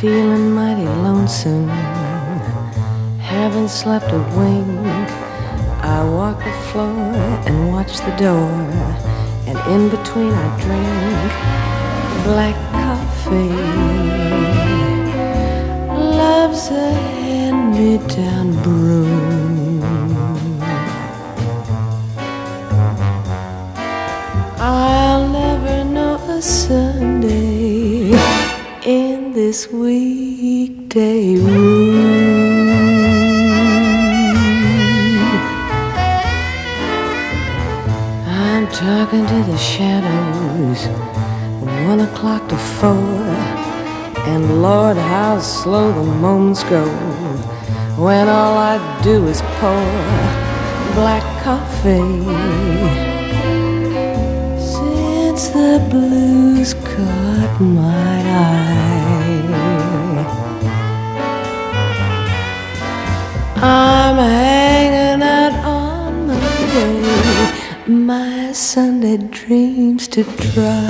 feeling mighty lonesome. Haven't slept a wink. I walk the floor and watch the door. And in between I drink black coffee. Love's a hand me down broom. I'll never know a Sunday this weekday room. I'm talking to the shadows from one o'clock to four. And Lord, how slow the moments go when all I do is pour black coffee since the blues caught my eye. I'm hanging out on my way, my Sunday dreams to try.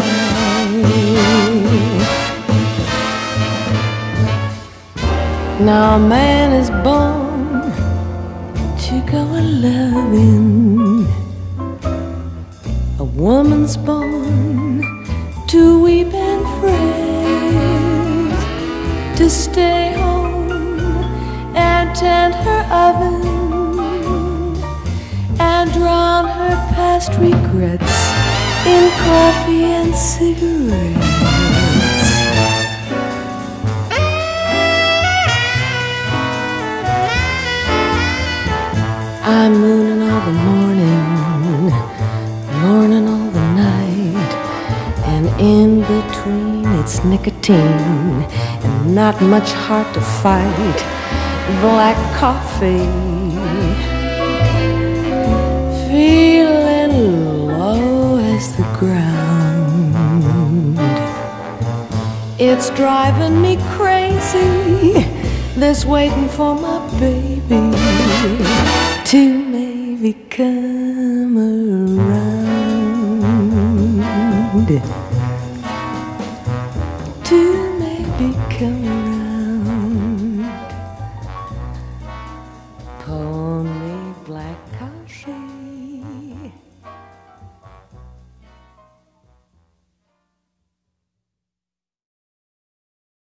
Now a man is born to go a loving. A woman's born to weep and fret, to stay and drown her past regrets in coffee and cigarettes. I'm mooning all the morning, mourning all the night, and in between it's nicotine and not much heart to fight. Black coffee, It's driving me crazy. This waiting for my baby to maybe come around. To